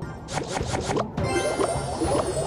かも。